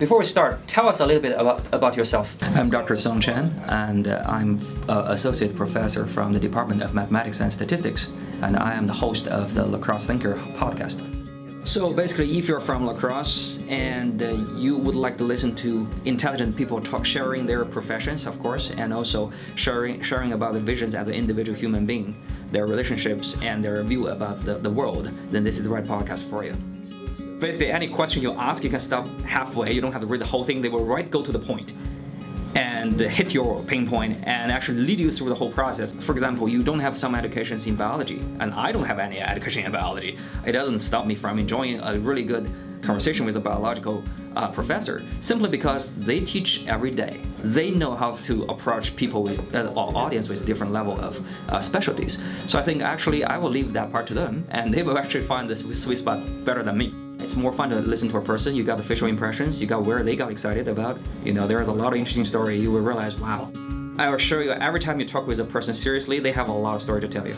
Before we start, tell us a little bit about, about yourself. I'm Dr. Song Chen, and uh, I'm uh, associate professor from the Department of Mathematics and Statistics, and I am the host of the La Crosse Thinker podcast. So basically, if you're from La Crosse and uh, you would like to listen to intelligent people talk, sharing their professions, of course, and also sharing sharing about their visions as an individual human being, their relationships, and their view about the, the world, then this is the right podcast for you basically any question you ask, you can stop halfway. You don't have to read the whole thing. They will right go to the point and hit your pain point and actually lead you through the whole process. For example, you don't have some educations in biology, and I don't have any education in biology. It doesn't stop me from enjoying a really good conversation with a biological uh, professor simply because they teach every day. They know how to approach people with uh, audience with different level of uh, specialties. So I think actually I will leave that part to them, and they will actually find this sweet spot better than me. It's more fun to listen to a person. You got the facial impressions. You got where they got excited about. You know, there's a lot of interesting story. You will realize, wow. I assure you every time you talk with a person seriously, they have a lot of story to tell you.